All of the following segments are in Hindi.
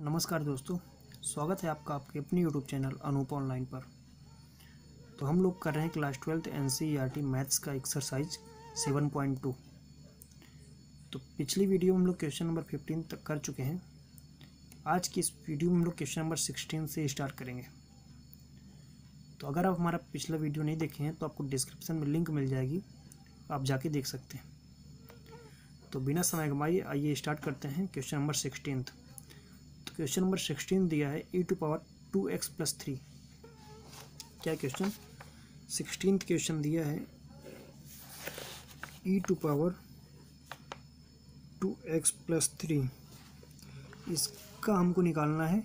नमस्कार दोस्तों, स्वागत है आपका आपके अपने यूट्यूब चैनल अनूप ऑनलाइन पर। तो हम लोग कर रहे हैं क्लास ट्वेल्थ एन मैथ्स का एक्सरसाइज सेवन पॉइंट टू तो पिछली वीडियो में हम लोग क्वेश्चन नंबर फिफ्टीन तक कर चुके हैं। आज की इस वीडियो में हम लोग क्वेश्चन नंबर सिक्सटीन से स्टार्ट करेंगे। तो अगर आप हमारा पिछला वीडियो नहीं देखे हैं तो आपको डिस्क्रिप्शन में लिंक मिल जाएगी। आप जाके देख सकते हैं। तो बिना समय गंवाइए आइए स्टार्ट करते हैं question number sixteen question number sixteen दिया है e to power two x plus three क्या क्वेश्चन? सिक्सटीन क्वेश्चन दिया है e to power two x plus three इसका हमको निकालना है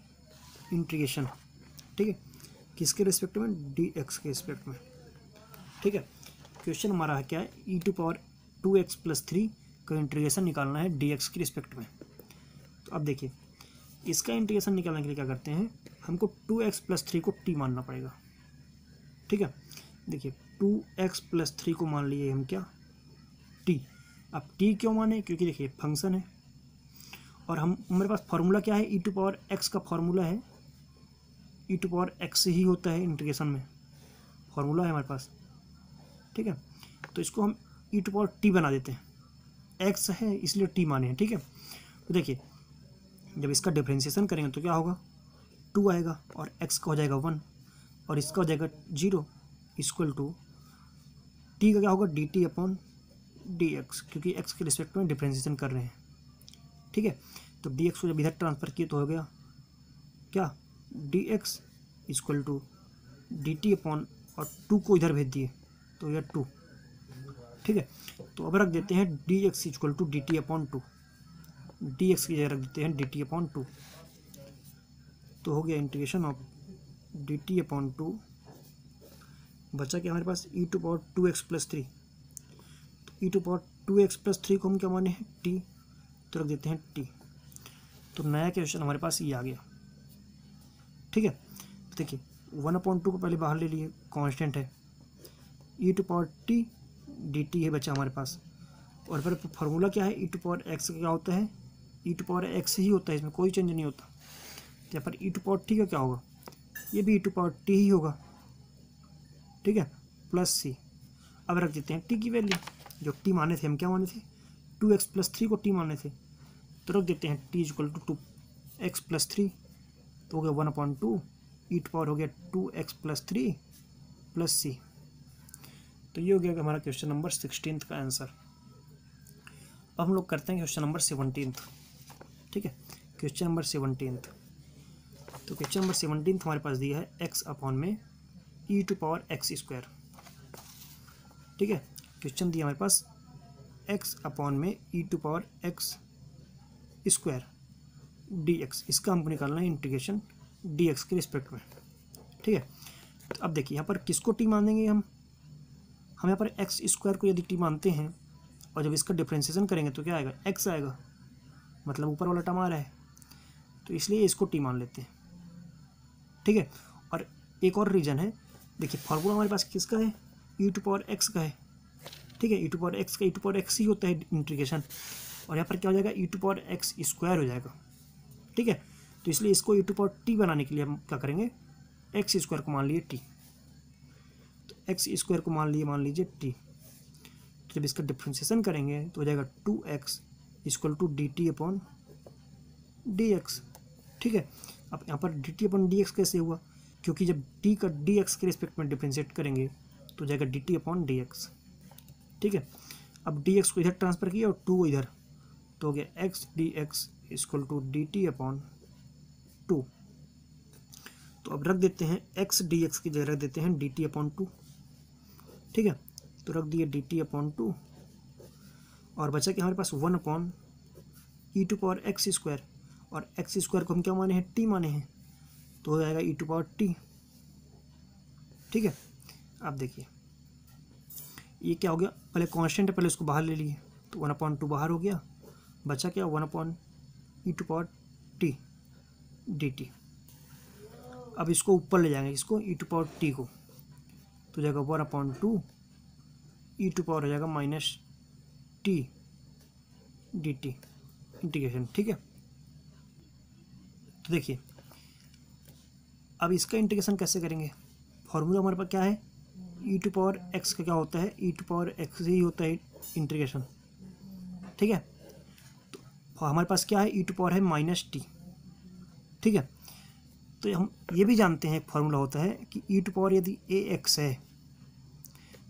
इंटीग्रेशन ठीक है? किसके रिस्पेक्ट में? डी एक्स के रिस्पेक्ट में. ठीक है? क्वेश्चन हमारा क्या है? E to power two x plus three का इंटीग्रेशन निकालना है डी एक्स के रिस्पेक्ट में. तो अब देखिए इसका इंटीग्रेशन निकालने के लिए क्या करते हैं, हमको टू एक्स प्लस थ्री को टी मानना पड़ेगा। ठीक है? देखिए टू एक्स प्लस थ्री को मान लिए हम क्या? टी अब टी क्यों माने? क्योंकि देखिए फ़ंक्शन है। और हम, हमारे पास फार्मूला क्या है? ई टू पावर एक्स का फार्मूला है। ई टू पावर एक्स ही होता है इंटीग्रेशन में। फार्मूला है हमारे पास। ठीक है? तो इसको हम ई टू पावर टी बना देते हैं। एक्स है, इसलिए टी माने हैं। ठीक है? तो देखिए जब इसका डिफ्रेंसीसन करेंगे तो क्या होगा? टू आएगा और एक्स का हो जाएगा वन और इसका हो जाएगा ज़ीरो इक्वल टू टी का क्या होगा? D t upon d x क्योंकि एक्स के रिस्पेक्ट में डिफ्रेंसीसन कर रहे हैं। ठीक है? तो डी एक्स को जब इधर ट्रांसफ़र किए तो हो गया क्या? D x equal to d t upon और टू को इधर भेज दिए तो यह टू ठीक है? तो अब रख देते हैं d x equal to d t upon two d x की जगह रख देते हैं डी टी अपॉन टू तो हो गया integration of d t upon two बचा क्या हमारे पास e to power two x plus three तो e to power two x plus three को हम क्या माने हैं? टी तो रख देते हैं टी तो नया क्वेश्चन हमारे पास ये आ गया। ठीक है? देखिए वन अपॉइंट टू को पहले बाहर ले लिए कांस्टेंट है। E to power t d t है बचा हमारे पास। और फिर फार्मूला क्या है? ई टू पावर एक्स क्या होता है? ई टू पावर एक्स ही होता है, इसमें कोई चेंज नहीं होता। यहाँ पर ई टू पावर टी का क्या होगा? ये भी ई टू पावर टी ही होगा। ठीक है? प्लस सी अब रख देते हैं टी की वैल्यू जो टी माने थे, हम क्या माने थे? टू एक्स प्लस थ्री को टी माने थे। तो रख देते हैं t equal to two x plus three तो हो गया one upon two e to power हो गया two x plus three plus c तो ये हो गया हमारा क्वेश्चन नंबर सिक्सटीन का आंसर अब हम लोग करते हैं क्वेश्चन नंबर सेवनटीन ठीक है? क्वेश्चन नंबर सेवनटीन तो क्वेश्चन नंबर सेवनटीन हमारे पास दिया है एक्स अपॉन में e to power x square ठीक है? क्वेश्चन दिया हमारे पास एक्स अपॉन में e to power x square d x इसका हमको निकालना है इंटीग्रेशन डी एक्स के रिस्पेक्ट में. ठीक है? तो अब देखिए, यहाँ पर किसको टी मान देंगे हम? हम यहाँ पर एक्स स्क्वायर को यदि टी मानते हैं और जब इसका डिफ्रेंशिएशन करेंगे तो क्या आएगा? एक्स आएगा। मतलब ऊपर वाला टर्म आ रहा है। तो इसलिए इसको टी मान लेते हैं। ठीक है? और एक और रीज़न है। देखिए फार्मूला हमारे पास किसका है? ई टू पावर एक्स का है। ठीक है? ई टू पावर एक्स का ई टू पावर एक्स ही होता है इंट्रीगेशन और यहाँ पर क्या हो जाएगा? E to power x square हो जाएगा। ठीक है? तो इसलिए इसको ई टू पावर टी बनाने के लिए हम क्या करेंगे? एक्स स्क्वायर को मान लिए टी तो एक्स स्क्वायर को मान लिए, मान लीजिए टी तो जब इसका डिफ्रेंशिएशन करेंगे तो हो जाएगा two x equal to d t upon d x. ठीक है? अब यहाँ पर d t upon d x कैसे हुआ? क्योंकि जब टी का डी एक्स के रिस्पेक्ट में डिफ्रेंशिएट करेंगे तो जाएगा d t upon d x. ठीक है? अब डी एक्स को इधर ट्रांसफ़र किया और टू इधर। तो हो गया x d x equal to d t upon two. तो अब रख देते हैं एक्स डी एक्स की जगह रख देते हैं डी टी अपॉन टू। ठीक है? तो रख दिए डी टी अपॉन टू। और बचा कि हमारे पास one upon e to power x square और एक्स स्क्वायर को हम क्या माने हैं? टी माने हैं। तो हो जाएगा ई टू पावर टी ठीक है? आप देखिए। ये क्या हो गया? पहले कांस्टेंट है, पहले उसको बाहर ले लिए। तो वन अपॉन टू बाहर हो गया। बचा क्या? One upon e to power t d t अब इसको ऊपर ले जाएँगे, इसको ई टू पावर टी को। तो जाएगा one upon two e to power हो जाएगा minus t d, t, integration, ठीक है? तो देखिए, अब इसका इंटीग्रेशन कैसे करेंगे? फॉर्मूला हमारे पास क्या है? ई टू पावर एक्स का क्या होता है? ई टू पावर एक्स ही होता है इंटीग्रेशन, ठीक है? तो हमारे पास क्या है? ई टू पावर है माइनस टी ठीक है? तो हम ये भी जानते हैं फॉर्मूला होता है कि ई टू पावर यदि ए एक्स है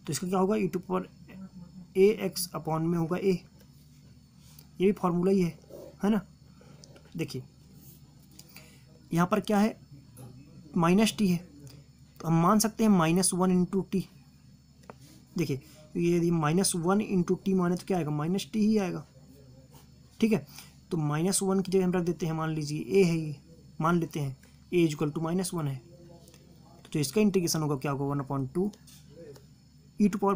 तो इसका क्या होगा? E to power a x upon में होगा ए ये भी फॉर्मूला ही है है ना? देखिए, यहाँ पर क्या है? माइनस टी है। तो हम मान सकते हैं माइनस वन इंटू टी देखिए यदि माइनस वन इंटू टी माने तो क्या आएगा? माइनस टी ही आएगा। ठीक है? तो माइनस वन की जगह हम रख देते हैं, मान लीजिए ए है ये। मान लेते हैं a equal to minus one है। तो इसका इंटीग्रेशन होगा क्या होगा? One upon two e to power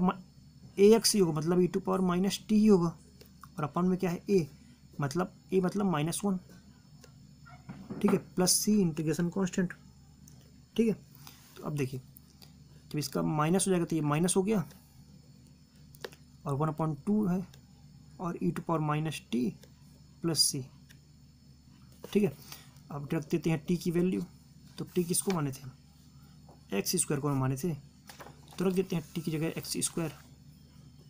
a x ही होगा मतलब e to power minus t ही होगा। और अपन में क्या है? ए मतलब ए मतलब माइनस वन ठीक है प्लस सी इंटीग्रेशन कांस्टेंट ठीक है तो अब देखिए, जब इसका माइनस हो जाएगा तो ये माइनस हो गया। और वन अपॉइंट टू है, और e to power minus t plus c ठीक है, अब रख देते हैं टी की वैल्यू तो टी किसको माने थे? एक्स स्क्वायर को माने थे। तो रख देते हैं टी की जगह एक्स स्क्वायर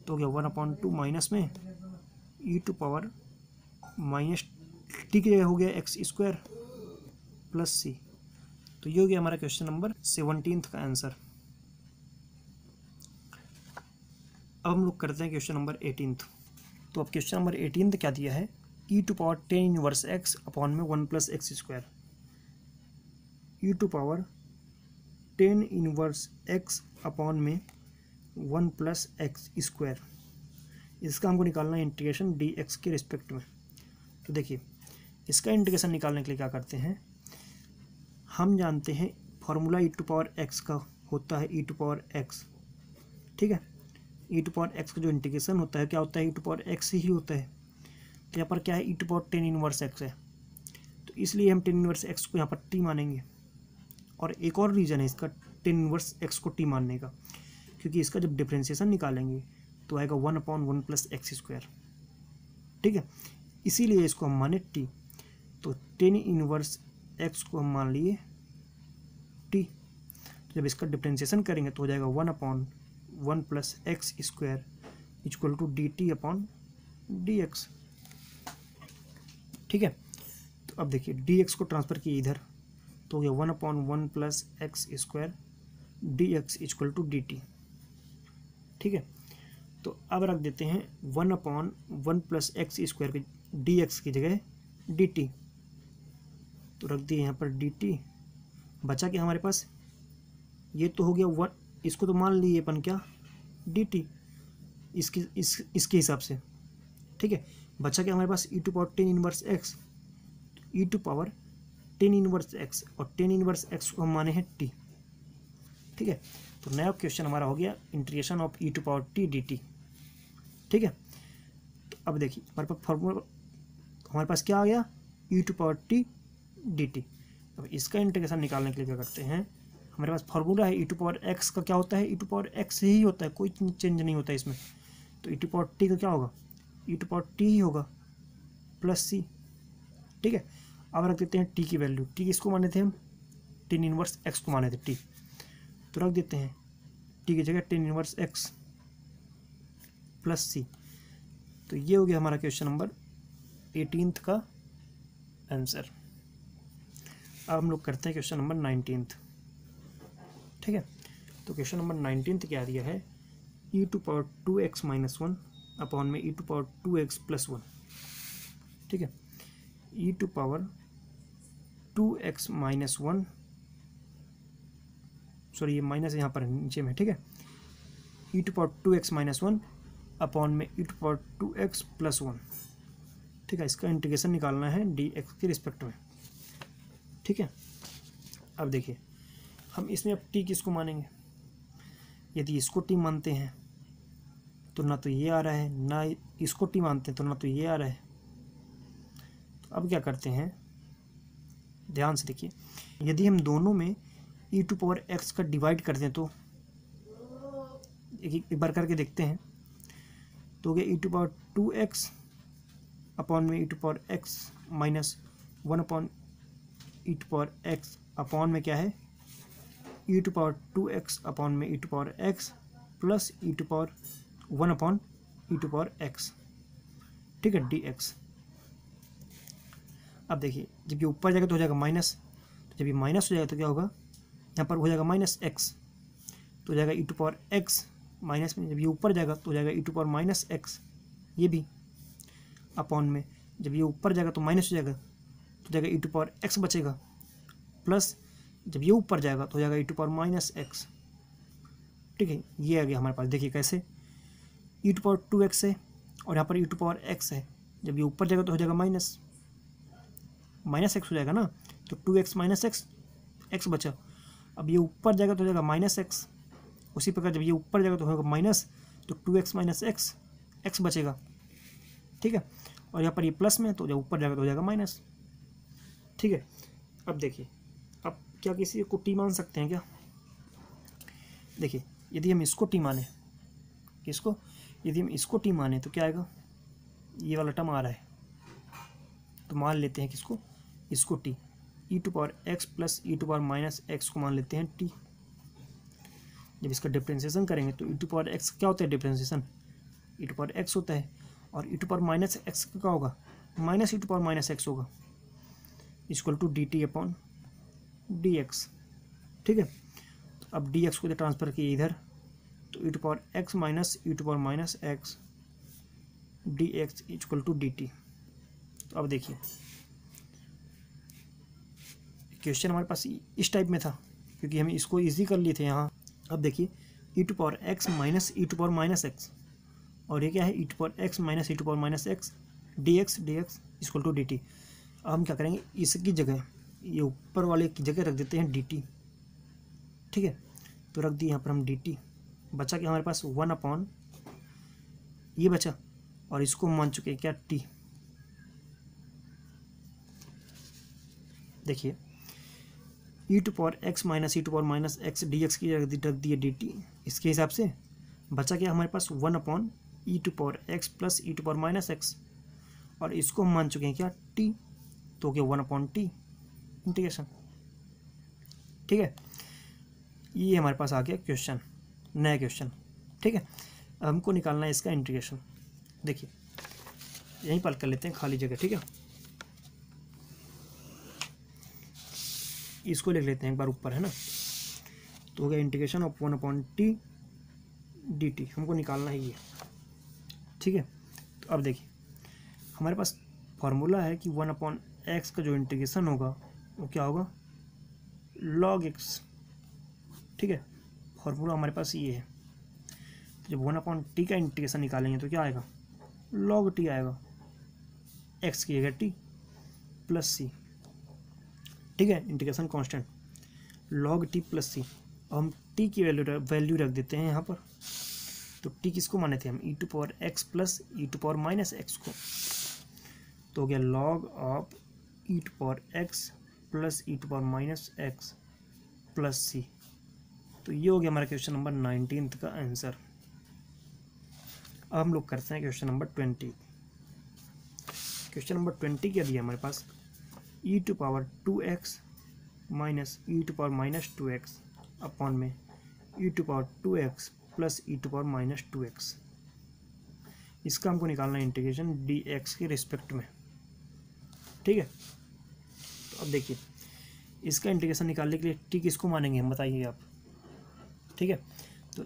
तो गया वन अपॉइंट टू माइनस में e to power minus t की जगह हो गया एक्स स्क्वायर प्लस सी तो ये हो गया हमारा क्वेश्चन नंबर सेवनटीन्थ का आंसर अब हम लोग करते हैं क्वेश्चन नंबर एटीन तो अब क्वेश्चन नंबर एटीन क्या दिया है? E to power tan inverse x upon में one plus x square e to power tan inverse x upon में वन प्लस एक्स स्क्वायर। इसका हमको निकालना है इंटीग्रेशन डी एक्स के रिस्पेक्ट में। तो देखिए, इसका इंटीग्रेशन निकालने के लिए क्या करते हैं? हम जानते हैं formula e to power x का होता है ई टू पावर एक्स ठीक है? ई टू पावर एक्स का जो इंटीग्रेशन होता है, क्या होता है? ई टू पावर एक्स ही होता है। तो यहाँ पर क्या है? E to power tan inverse x है। तो इसलिए हम टेन इनवर्स एक्स को यहाँ पर टी मानेंगे। और एक और रीज़न है इसका टेन इनवर्स एक्स को टी मानने का। क्योंकि इसका जब डिफ्रेंसीसन निकालेंगे तो आएगा one upon one plus x square ठीक है? इसीलिए इसको हम माने टी तो टेन इनवर्स एक्स को हम मान लिए टी तो जब इसका डिफ्रेंसीसन करेंगे तो हो जाएगा one upon one plus x square equal to d t upon d x ठीक है? तो अब देखिए डी एक्स को ट्रांसफ़र किए इधर तो हो गया one upon one plus x square d x equal to d t ठीक है? तो अब रख देते हैं one upon one plus x square के डी एक्स की जगह डी टी तो रख दिए यहाँ पर डी टी बचा क्या हमारे पास? ये तो हो गया वन। इसको तो मान लिए अपन क्या? डी टी इसके, इस, इसके हिसाब से। ठीक है? बचा क्या हमारे पास? E to power tan inverse x e to power tan inverse x और टेन इनवर्स एक्स को हम माने हैं टी ठीक है? तो नया क्वेश्चन हमारा हो गया integration of e to power t d t ठीक है? तो अब देखिए, हमारे पास फॉर्मूला हमारे पास क्या आ गया? E to power t d t अब इसका इंटीग्रेशन निकालने के लिए क्या करते हैं? हमारे पास फार्मूला है ई टू पावर एक्स का क्या होता है? ई टू पावर एक्स ही होता है, कोई चेंज नहीं होता इसमें। तो ई टू पावर टी का क्या होगा? ई टू पावर टी ही होगा प्लस सी ठीक है? अब रख देते हैं टी की वैल्यू टी किसको माने थे हम? टेन इनवर्स एक्स को माने थे टी तो रख देते हैं। टी की जगह tan inverse x plus c तो ये हो गया हमारा क्वेश्चन नंबर एटीनथ का आंसर अब हम लोग करते हैं क्वेश्चन नंबर नाइनटीनथ ठीक है? तो क्वेश्चन नंबर नाइनटीनथ क्या दिया है? E to power two x minus one upon में e to power two x plus one ठीक है? E to power two x minus one sorry, ये माइनस यहाँ पर नीचे में, ठीक है? E to power two x minus one upon में e to power two x plus one ठीक है? इसका इंटीग्रेशन निकालना है डी एक्स के रिस्पेक्ट में, ठीक है? अब देखिए, हम इसमें अब टी किसको मानेंगे? यदि इसको टी मानते हैं तो ना तो ये आ रहा है, ना इसको टी मानते हैं तो ना तो ये आ रहा है। तो अब क्या करते हैं? ध्यान से देखिए, यदि हम दोनों में ई टू पावर एक्स का डिवाइड कर दें तो एक एक बार करके देखते हैं। तो हो गया e to power two x upon में e to power x minus one upon e to power x upon में क्या है? E to power two x upon में e to power x plus e to power one upon e to power x ठीक है? डी एक्स अब देखिए, जब ये ऊपर जाएगा तो हो जाएगा माइनस तो जब ये माइनस हो जाएगा तो क्या होगा? यहाँ पर हो जाएगा माइनस एक्स तो हो जाएगा e to power x minus में, जब ये ऊपर जाएगा तो हो जाएगा e to power minus x ये भी अपॉन में। जब ये ऊपर जाएगा तो माइनस हो जाएगा तो जाएगा ई टू पावर एक्स बचेगा प्लस जब ये ऊपर जाएगा तो हो जाएगा e to power minus x ठीक है, ये आ गया हमारे पास, देखिए कैसे। E to power two x है और यहाँ पर ई टू पावर एक्स है। जब ये ऊपर जाएगा तो हो जाएगा माइनस माइनस एक्स हो जाएगा ना तो two x minus x x बचा। अब ये ऊपर जाएगा तो हो जाएगा माइनस एक्स उसी प्रकार जब ये ऊपर जाएगा तो होगा माइनस तो two x minus x x बचेगा। ठीक है? और यहाँ पर ये प्लस में तो जब ऊपर जाएगा तो हो जाएगा माइनस ठीक है? अब देखिए, अब क्या किसी को टी मान सकते हैं क्या? देखिए, यदि हम इसको टी माने, किसको? यदि हम इसको टी माने तो क्या आएगा? ये वाला टर्म आ रहा है। तो मान लेते हैं किसको? इसको t e to power x plus e to power minus x को मान लेते हैं टी जब इसका डिफ्रेंसिएशन करेंगे तो ई टू पावर एक्स क्या होता है differentiation e to power x होता है और e to power minus x क्या होगा? Minus e to power minus x होगा। Equal to d t upon d x ठीक है? तो अब डी एक्स को ट्रांसफ़र किए इधर। तो e to power x minus e to power minus x d x equal to d t तो अब देखिए। क्वेश्चन हमारे पास इस टाइप में था, क्योंकि हम इसको ईजी कर लिए थे यहाँ। अब देखिए e to power x minus e to power minus x और ये क्या है? E to power x minus e to power minus x d x d x equal to d t अब हम क्या करेंगे? इसकी जगह, ये ऊपर वाले की जगह रख देते हैं डी टी ठीक है? तो रख दिए यहाँ पर हम डी टी बचा क्या हमारे पास? वन अपॉन ये बचा। और इसको मान चुके हैं क्या? टी देखिए e to power x minus e to power minus x d x की रख दिए डी टी इसके हिसाब से बचा क्या हमारे पास? One upon e to power x plus e to power minus x और इसको हम मान चुके हैं क्या? टी तो क्या वन अपॉन टी इंटीग्रेशन ठीक है? ये हमारे पास आ गया क्वेश्चन नया क्वेश्चन ठीक है? हमको निकालना है इसका इंटीग्रेशन देखिए, यहीं पर कर लेते हैं खाली जगह। ठीक है? इसको लिख लेते हैं एक बार ऊपर, है ना? तो हो गया integration of one upon t d t हमको निकालना ही है। ठीक है? तो अब देखिए, हमारे पास फॉर्मूला है कि वन अपॉन एक्स का जो इंटीग्रेशन होगा, वो क्या होगा? लॉग एक्स ठीक है? फॉर्मूला हमारे पास ये है। तो जब वन अपॉन टी का इंटीग्रेशन निकालेंगे तो क्या आएगा? लॉग टी आएगा। एक्स की जगह टी प्लस सी ठीक है integration constant log t plus c हम टी की वैल्यू वैल्यू रख देते हैं यहाँ पर। तो टी किसको माने थे हम? E to power x plus e to power minus x को। तो हो गया log of e to power x plus e to power minus x plus c तो ये हो गया हमारा क्वेश्चन नंबर नाइनटीन का आंसर अब हम लोग करते हैं question number twenty question number twenty क्या दिया हमारे पास? E to power two x minus e to power minus two x upon में e to power two x plus e to power minus two x इसका हमको निकालना है इंटीग्रेशन डी एक्स के रिस्पेक्ट में। ठीक है? तो अब देखिए, इसका इंटीग्रेशन निकालने के लिए टी किसको मानेंगे? हम बताइए आप। ठीक है? तो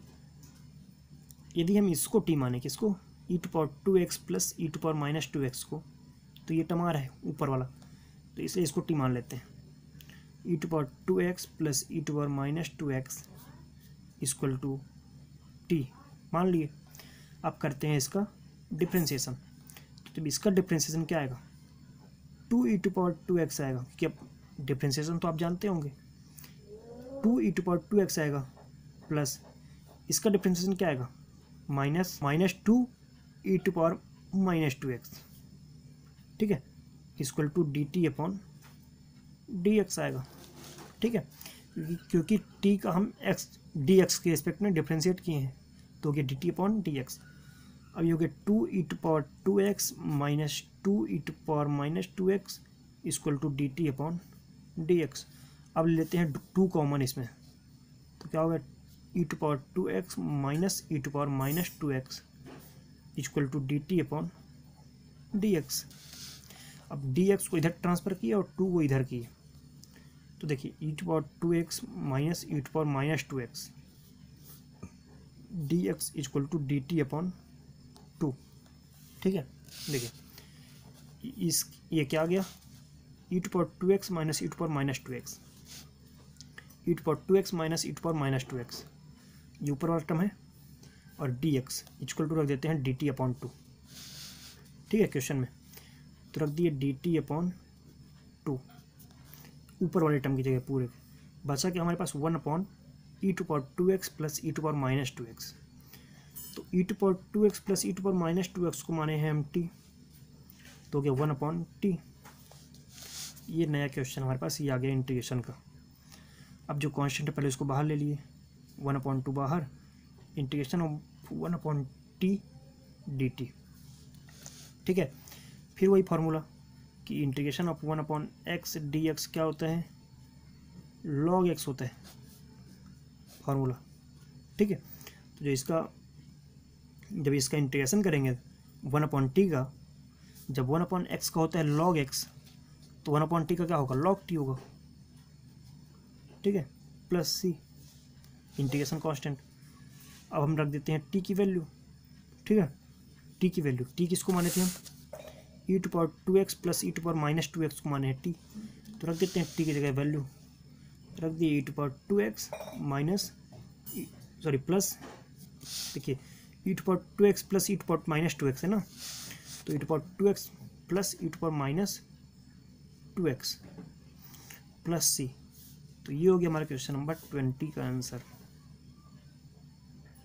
यदि हम इसको टी माने, किसको? E to power two x plus e to power minus two x को तो ये टमार है, ऊपर वाला। तो इसलिए इसको टी मान लेते हैं। E to power two x plus e to power minus two x equal to t मान लिए, अब करते हैं इसका डिफ्रेंसीसन तो जब इसका डिफ्रेंसीसन क्या आएगा? Two e to power two x आएगा, क्योंकि अब डिफ्रेंसिएशन तो आप जानते होंगे। Two e to power two x आएगा प्लस इसका डिफ्रेंसिएशन क्या आएगा? Minus minus two e to power minus two x ठीक है? Equal to d t upon d x आएगा। ठीक है? क्योंकि टी का हम एक्स डी एक्स के रिस्पेक्ट में डिफ्रेंशिएट किए हैं तो हो गया d t upon d x. अब ये हो गया two e to power two x minus two e to power minus two x equal to d t upon d x. अब लेते हैं टू कॉमन इसमें। तो क्या होगा e to power two x minus e to power minus two x equal to d t upon d x. अब डी एक्स को इधर ट्रांसफ़र किया और टू को इधर किए तो देखिए e to power two x minus e to power minus two x d x equal to d t upon two ठीक है? देखिए इस ये क्या आ गया? E to power two x minus e to power minus two x e to power two x minus e to power minus two x ये ऊपर वाला टर्म है, और डी एक्स इक्वल टू रख देते हैं डी टी अपॉन टू ठीक है क्वेश्चन में? तो रख दिए डी टी अपॉन टू ऊपर वाले टर्म की जगह पूरे। बचा कि हमारे पास one upon e to power two x plus e to power minus two x तो e to power two x plus e to power minus two x को माने हैं हम टी तो क्या वन अपॉन टी ये नया क्वेश्चन हमारे पास, ये आ गया इंटीग्रेशन का। अब जो कॉन्स्टेंट है, पहले उसको बाहर ले लिए। वन अपॉन टू बाहर। Integration one upon t d t ठीक है? फिर वही फार्मूला कि integration of one upon x d x क्या होता है? लॉग एक्स होता है। फार्मूला ठीक है? तो जो इसका, जब इसका इंटीग्रेशन करेंगे वन अपॉन टी का, जब वन अपॉन एक्स का होता है लॉग एक्स तो वन अपॉन टी का क्या होगा? लॉग टी होगा। ठीक है? प्लस सी इंटीग्रेशन कांस्टेंट अब हम रख देते हैं टी की वैल्यू ठीक है? टी की वैल्यू टी किसको माने थे हम? E to power two x plus e to power minus two x को माने हैं टी तो रख देते हैं टी की जगह वैल्यू रख दिए e to power two x minus sorry plus देखिए e to power two x plus e to power minus two x है ना? तो e to power two x plus e to power minus two x plus c तो ये हो गया हमारा क्वेश्चन नंबर ट्वेंटी का आंसर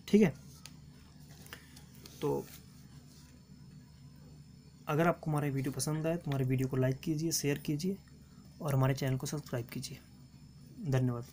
ठीक है? तो अगर आपको हमारा वीडियो पसंद आए तो हमारे वीडियो को लाइक कीजिए, शेयर कीजिए और हमारे चैनल को सब्सक्राइब कीजिए। धन्यवाद।